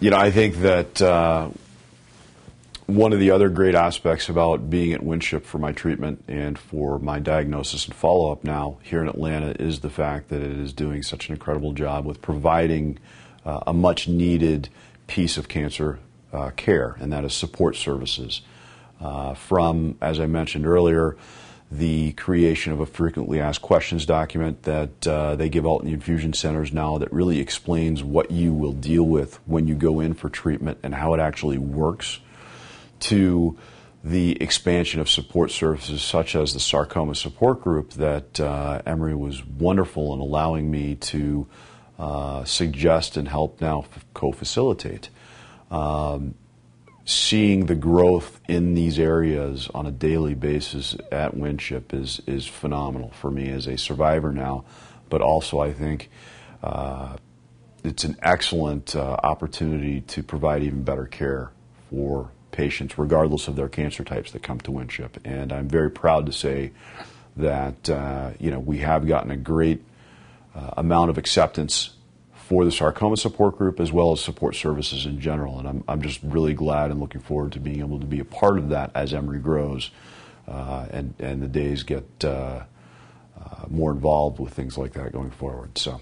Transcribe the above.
You know, I think that uh, one of the other great aspects about being at Winship for my treatment and for my diagnosis and follow up now here in Atlanta is the fact that it is doing such an incredible job with providing uh, a much needed piece of cancer uh, care, and that is support services. Uh, from, as I mentioned earlier, the creation of a frequently asked questions document that uh, they give out in the infusion centers now that really explains what you will deal with when you go in for treatment and how it actually works to the expansion of support services such as the sarcoma support group that uh, Emory was wonderful in allowing me to uh, suggest and help now f- co-facilitate. Um, seeing the growth in these areas on a daily basis at Winship is is phenomenal for me as a survivor now, but also I think uh, it's an excellent uh, opportunity to provide even better care for patients, regardless of their cancer types that come to Winship. And I'm very proud to say that uh, you know we have gotten a great uh, amount of acceptance for the sarcoma support group as well as support services in general. And I'm, I'm just really glad and looking forward to being able to be a part of that as Emory grows uh, and, and the days get uh, uh, more involved with things like that going forward. So.